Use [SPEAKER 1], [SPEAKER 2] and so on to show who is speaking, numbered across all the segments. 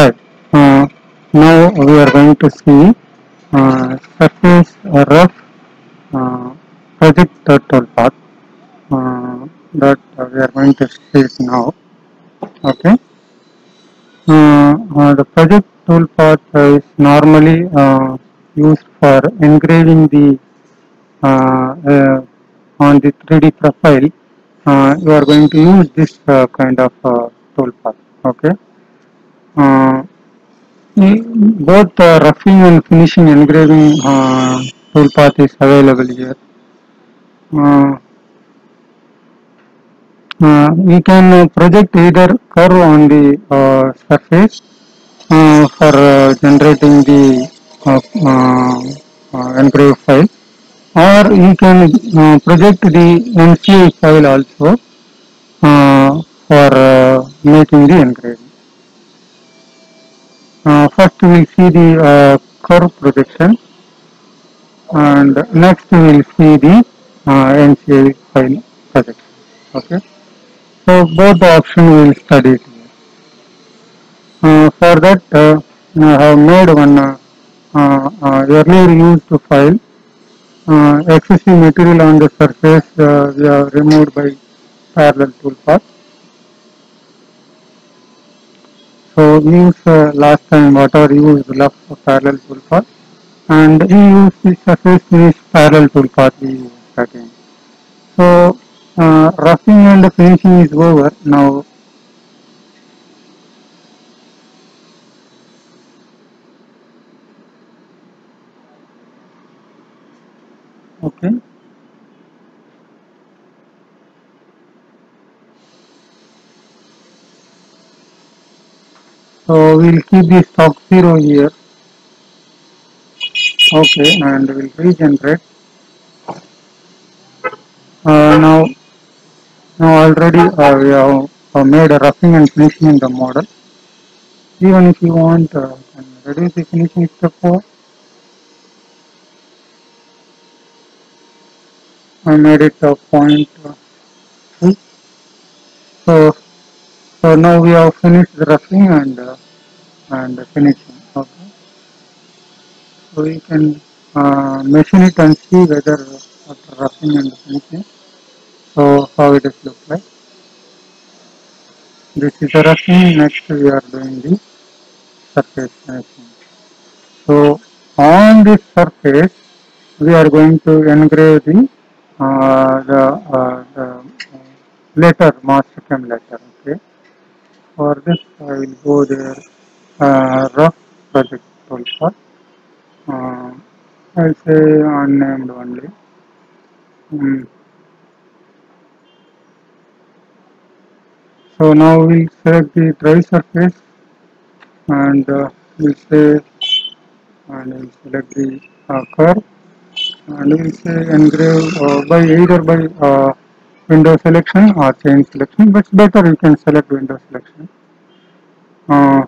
[SPEAKER 1] Hi. Uh, now we are going to see uh, surface rough uh, project tool path uh, that we are going to see now. Okay. Uh, uh, the project tool path is normally uh, used for engraving the on the 3D profile. You are going to use this kind of uh, tool path. Okay. Uh, E- both uh, roughing and finishing engraving uh, toolpath is available here. Uh, uh, we can uh, project either curve on the uh, surface uh, for uh, generating the uh, uh, uh, engraved file or you can uh, project the MCI file also uh, for uh, making the engraving. Uh, first we will see the uh, curve projection and next we will see the uh, NCI file projection. Okay. So both the option we will study it. Uh, for that uh, I have made one uh, uh, earlier used file. Excessive material on the surface we have removed by parallel toolpath. So use uh, last time whatever used left for parallel toolpath and we use the surface finish parallel toolpath we use again. So uh, roughing and finishing is over. Now okay. So we'll keep the stock zero here. Okay, and we'll regenerate. Uh, now, now already uh, we have uh, made a roughing and finishing in the model. Even if you want, uh, reduce the finishing step four. I made it a point uh, three. So, so now we have finished the roughing and uh, and finishing. Okay. So we can uh, machine it and see whether after roughing and finishing. So how it is look like. This is the roughing. Next we are doing the surface finishing. So on this surface we are going to engrave the uh, the, uh, the uh, letter Mastercam letter. For this I will go there uh, rough project toolbar. Uh, I'll say unnamed only. Mm. So now we'll select the drive surface and uh, we'll say and we'll select the uh, curve and we'll say engrave uh, by either by uh, window selection or chain selection but better you can select window selection. Uh,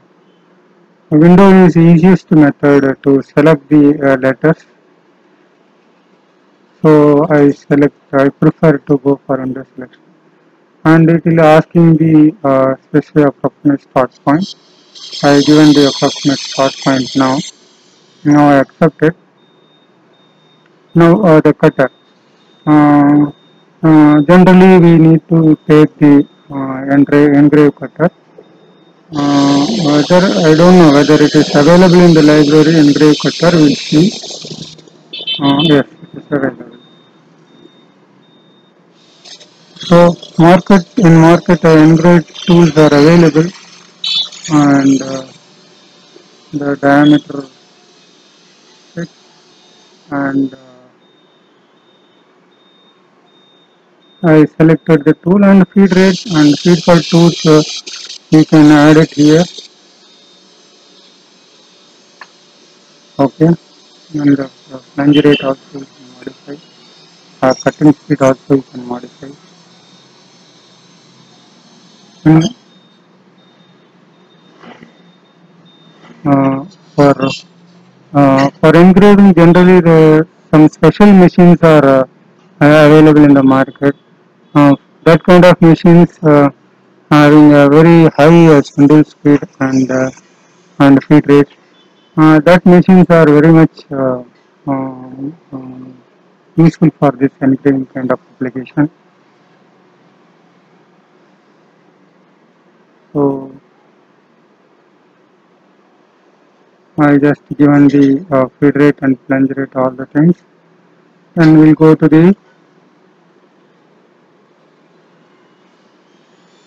[SPEAKER 1] window is easiest method to select the uh, letters. So I select I prefer to go for window selection. And it will asking the uh, specify approximate start point. I given the approximate start point now. Now I accept it. Now uh, the cutter. Uh, generally we need to take the engrave, engrave cutter whether I don't know whether it is available in the library engrave cutter we'll see yes it is available so market in market uh, engraved tools are available and uh, the diameter and uh, I selected the tool and feed rate and feed for tools uh, you can add it here. Okay. And the plunge rate also you can modify. Uh, cutting speed also you can modify. And uh, for uh, for engraving generally the some special machines are uh, available in the market that kind of machines uh, having a very high uh, spindle speed and uh, and feed rate. Uh, that machines are very much uh, um, useful for this engraving kind of application. So I just given the uh, feed rate and plunge rate all the things and we'll go to the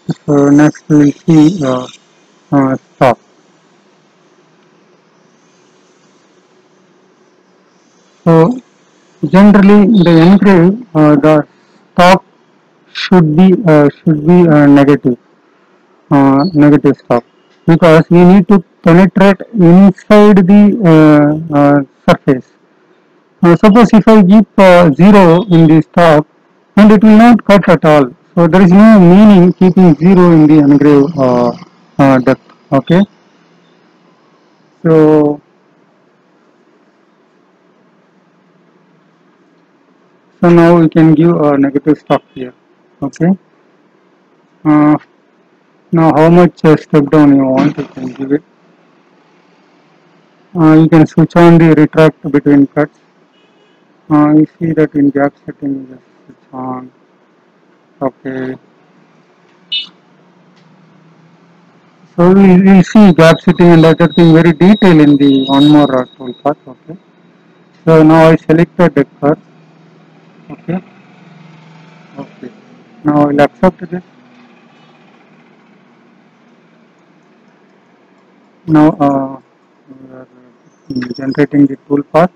[SPEAKER 1] so next we'll see uh, uh. So generally the engrave uh, the stop should be uh, should be uh, negative uh, negative stop because we need to penetrate inside the uh, uh, surface. Uh, suppose if I keep uh, 0 in the stop and it will not cut at all. So there is no meaning keeping 0 in the engrave uh, uh, depth. Okay. So so now we can give a negative stop here. Okay. Uh, now how much uh, step down you want you can give it. Uh, you can switch on the retract between cuts. Uh, you see that in gap setting just switch on. Okay. So we see gap setting and other thing very detail in the one more uh, tool path. Okay. So now I selected the curve. Okay. Okay. Now I will accept this. Now uh, we are generating the tool path.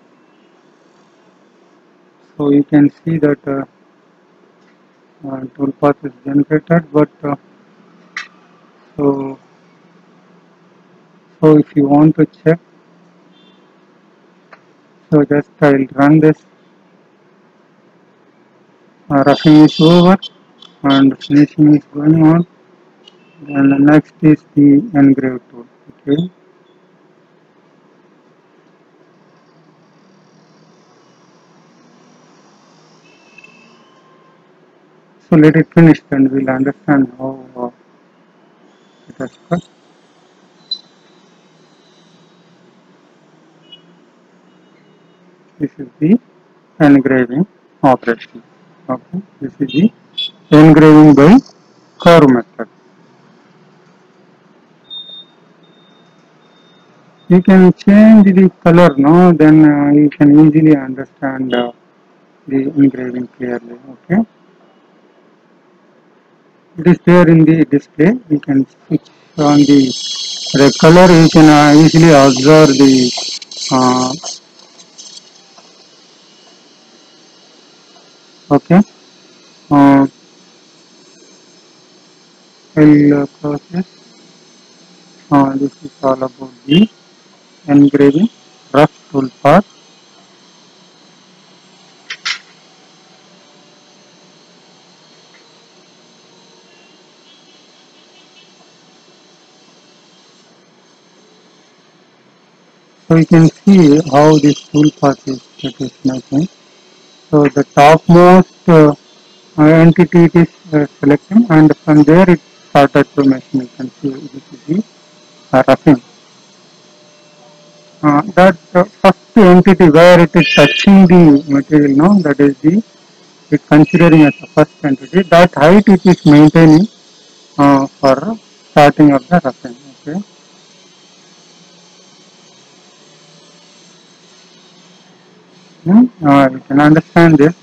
[SPEAKER 1] So you can see that uh, uh, tool path is generated, but uh, so so if you want to check, so just I will run this. Uh, roughing is over and finishing is going on. And next is the engrave tool. Okay. So let it finish and we'll understand how uh, it has cut. This is the engraving operation. Okay, this is the engraving by curve method. You can change the color, no? Then uh, you can easily understand uh, the engraving clearly. Okay. It is there in the display. You can switch on the red color. You can uh, easily observe the uh, okay uh, I'll uh, process uh, this is all about the engraving rough tool so you can see how this tool path is it is making so the topmost uh, entity it is uh, selecting and from there it started to machine you can see this is the uh, roughing. Uh, that uh, first entity where it is touching the material now that is the it considering as the first entity that height it is maintaining uh, for starting of the roughing okay hmm? uh, you can understand this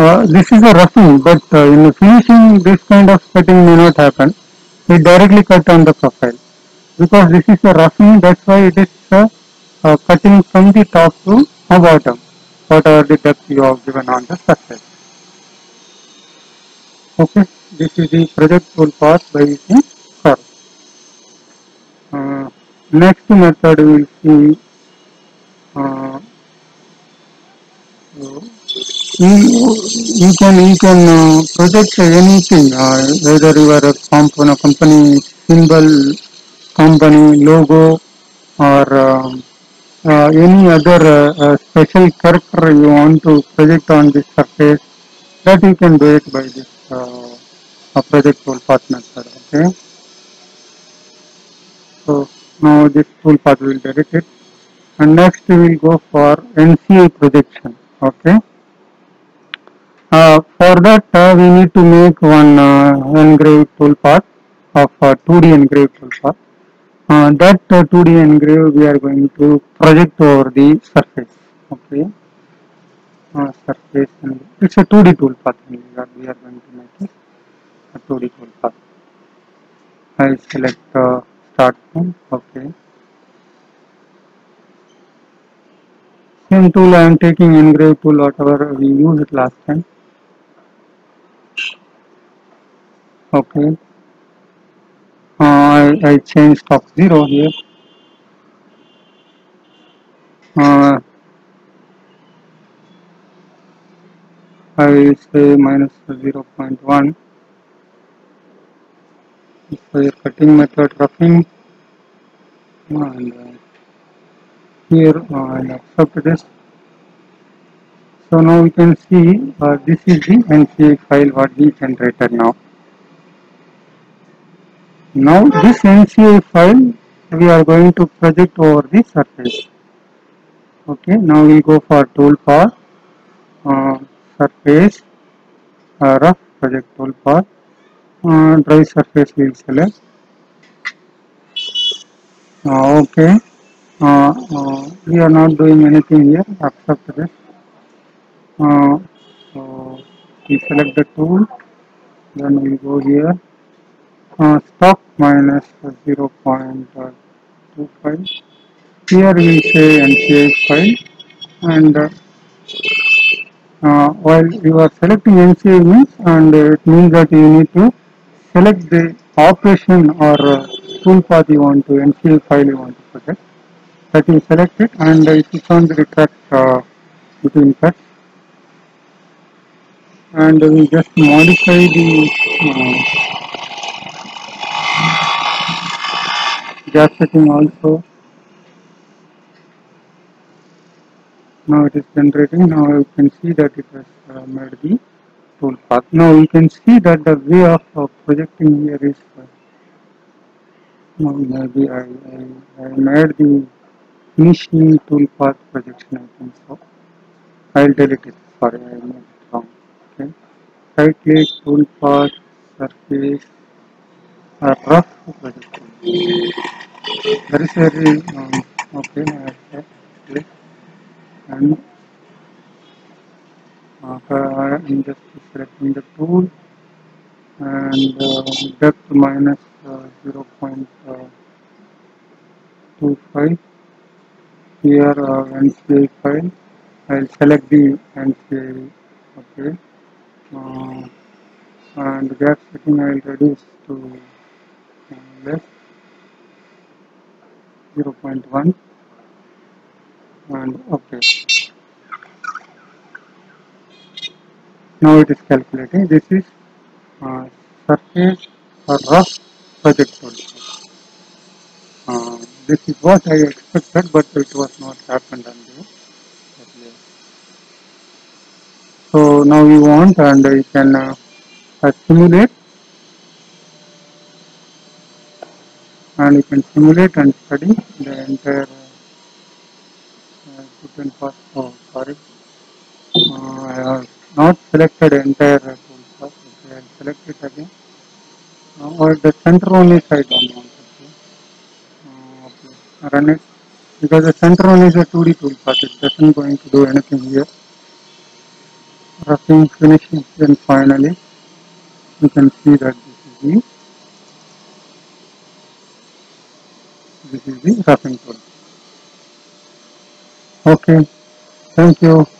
[SPEAKER 1] Uh, this is a roughing, but uh, in the finishing, this kind of cutting may not happen. We directly cut on the profile. Because this is a roughing, that's why it is uh, uh, cutting from the top to the bottom, whatever the depth you have given on the surface. Okay, this is the project tool path by using next method we will see uh, you, you can you can uh, project anything uh, whether you are a comp- company symbol company logo or um, uh, any other uh, uh, special character you want to project on this surface that you can do it by this uh, uh, project toolpath method okay now this toolpath will delete it and next we will go for NCI projection okay? Uh, for that uh, we need to make one uh, engrave toolpath of uh, 2D engrave toolpath uh, that uh, 2D engrave we are going to project over the surface okay? Uh, surface and it's a 2D toolpath that we are going to make it a 2D toolpath I select uh, start from okay. Same tool I am taking engrave tool whatever we used last time. Okay. Uh, I, I changed top 0 here. Uh, I say minus 0.1 for your cutting method roughing. And uh, here I accept this so now we can see uh, this is the NCI file what we generated now. Now this NCI file we are going to project over the surface. Okay now we go for tool uh, surface uh, rough project tool for uh, drive surface we will select uh, okay uh, uh, we are not doing anything here accept this uh, so we select the tool then we go here. uh, stock minus 0.25 here we say NCI file and uh, uh, while you are selecting NCI means and it means that you need to select the operation or uh, tool path you want to NCI file you want to project that you select it and it is on the retract uh, between cuts and we just modify the uh, setting also. Now it is generating. Now you can see that it has uh, made the tool path. Now you can see that the way of projecting here is uh, now maybe I, I, I made the finishing tool path projection I think so. I'll delete it sorry I made it wrong okay? Right click tool path surface uh, rough projection. Very very um, okay I click and uh, I'm just selecting the tool. And uh, depth minus uh, 0.25 here uh, NCI file. I'll select the NCI okay. Uh, and gap setting I'll reduce to uh, less. 0.1 and okay now it is calculating this is uh, surface or rough project uh, this is what I expected but it was not happened on earlier. so now you want and you can uh, uh, simulate and you can simulate and study the entire uh, path. Oh, sorry. Uh, not selected entire tool path. Okay, I'll select it again. Uh, or the center only side want it. Uh, okay. Run it. Because the center one is a 2D tool path. It doesn't going to do anything here. Roughing, finishing, and finally you can see that this is the this is the roughing tool. Okay, thank you.